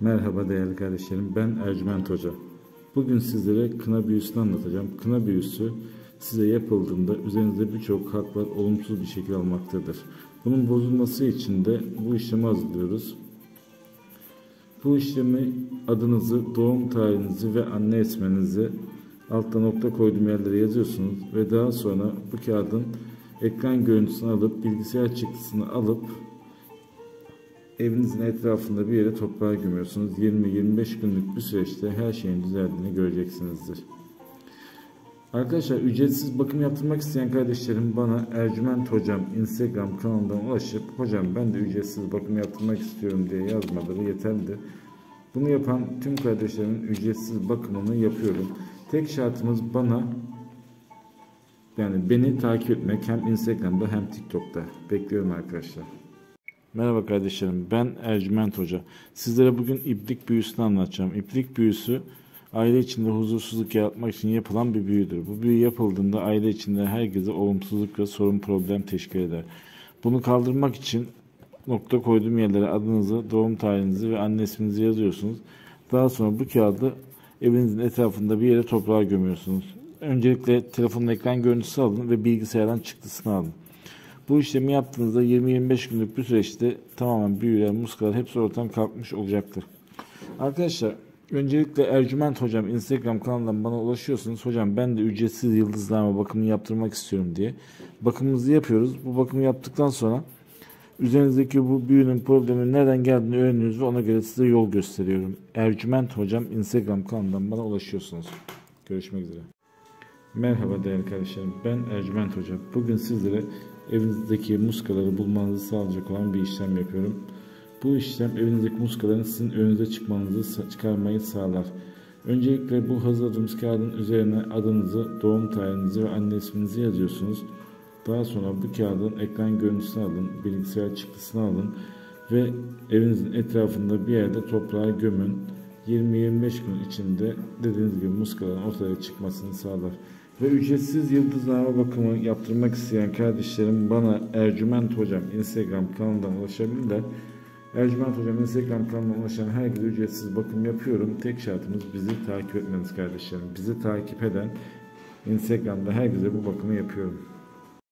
Merhaba değerli kardeşlerim, ben Ercüment Hoca. Bugün sizlere kına büyüsünü anlatacağım. Kına büyüsü size yapıldığında üzerinizde birçok haklar olumsuz bir şekilde almaktadır. Bunun bozulması için de bu işlemi hazırlıyoruz. Bu işlemi adınızı, doğum tarihinizi ve anne isminizi altta nokta koyduğum yerlere yazıyorsunuz ve daha sonra bu kağıdın ekran görüntüsünü alıp bilgisayar çıktısını alıp evinizin etrafında bir yere toprağa gömüyorsunuz. 20-25 günlük bir süreçte her şeyin düzeldiğini göreceksinizdir. Arkadaşlar ücretsiz bakım yaptırmak isteyen kardeşlerim bana Ercüment Hocam Instagram kanalından ulaşıp hocam ben de ücretsiz bakım yaptırmak istiyorum diye yazmaları yeterli. Bunu yapan tüm kardeşlerimin ücretsiz bakımını yapıyorum. Tek şartımız bana yani beni takip etmek hem Instagram'da hem TikTok'ta. Bekliyorum arkadaşlar. Merhaba kardeşlerim ben Ercüment Hoca. Sizlere bugün iplik büyüsünü anlatacağım. İplik büyüsü aile içinde huzursuzluk yaratmak için yapılan bir büyüdür. Bu büyü yapıldığında aile içinde herkese olumsuzluk ve sorun problem teşkil eder. Bunu kaldırmak için nokta koyduğum yerlere adınızı, doğum tarihinizi ve anne isminizi yazıyorsunuz. Daha sonra bu kağıdı evinizin etrafında bir yere toprağa gömüyorsunuz. Öncelikle telefonun ekran görüntüsü alın ve bilgisayardan çıktısını alın. Bu işlemi yaptığınızda 20-25 günlük bir süreçte tamamen büyüler, muskalar hepsi ortadan kalkmış olacaktır. Arkadaşlar öncelikle Ercüment Hocam Instagram kanalından bana ulaşıyorsunuz. Hocam ben de ücretsiz yıldızlama bakımını yaptırmak istiyorum diye. Bakımımızı yapıyoruz. Bu bakımı yaptıktan sonra üzerinizdeki bu büyünün probleminin nereden geldiğini öğreniyoruz ve ona göre size yol gösteriyorum. Ercüment Hocam Instagram kanalından bana ulaşıyorsunuz. Görüşmek üzere. Merhaba değerli kardeşlerim. Ben Ercüment Hoca. Bugün sizlere evinizdeki muskaları bulmanızı sağlayacak olan bir işlem yapıyorum. Bu işlem evinizdeki muskaların sizin önünüze çıkmanızı çıkarmayı sağlar. Öncelikle bu hazırladığımız kağıdın üzerine adınızı, doğum tarihinizi ve anne isminizi yazıyorsunuz. Daha sonra bu kağıdın ekran görüntüsünü alın, bilgisayar çıktısını alın ve evinizin etrafında bir yerde toprağa gömün. 20-25 gün içinde dediğiniz gibi muskaların ortaya çıkmasını sağlar. Ve ücretsiz yıldızlama bakımı yaptırmak isteyen kardeşlerim bana Ercüment Hocam Instagram kanalından ulaşabilirler. Ercüment Hocam Instagram kanalına ulaşan herkese ücretsiz bakım yapıyorum. Tek şartımız bizi takip etmeniz kardeşlerim. Bizi takip eden Instagram'da herkese bu bakımı yapıyorum.